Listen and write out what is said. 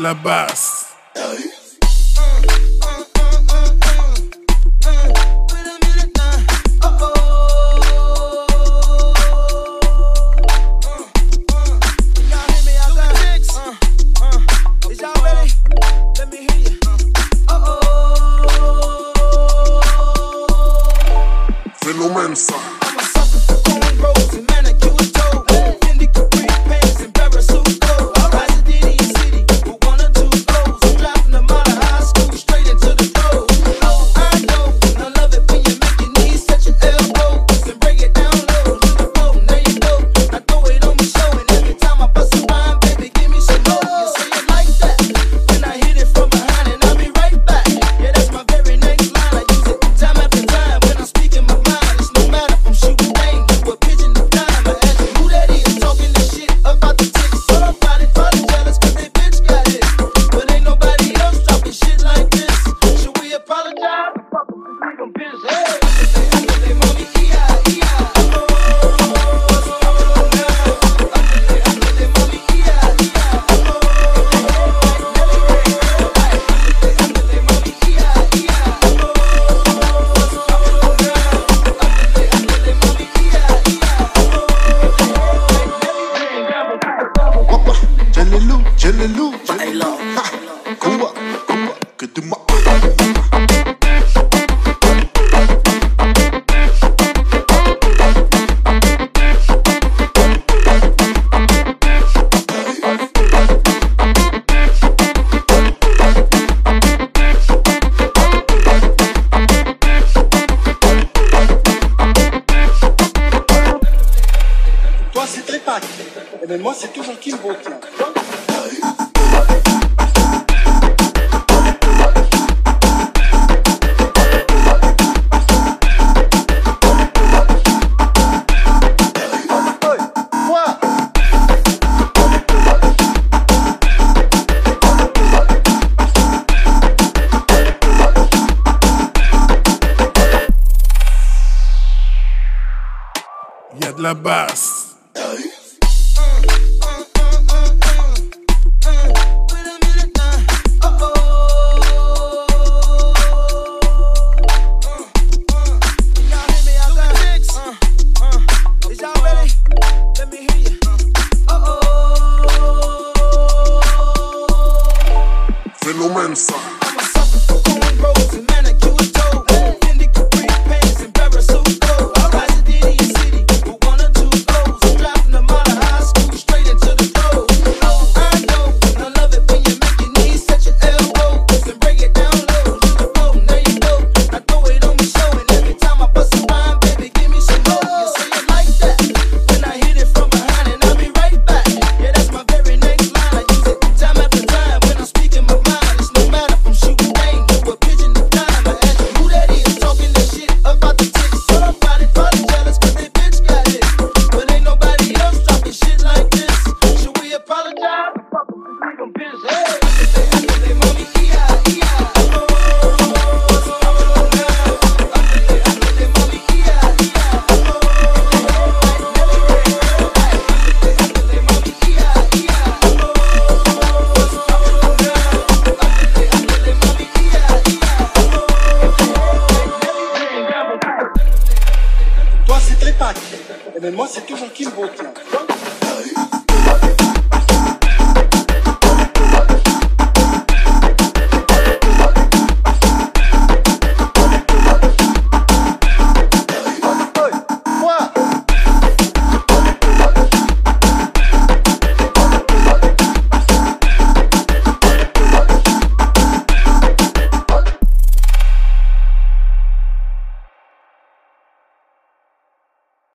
la basse. Phénomène ça. Et bien, moi, c'est toujours Kimbo, tiens. Quoi Y'a de la basse. Phénomène bien, moi, c'est toujours Kimbo, tiens.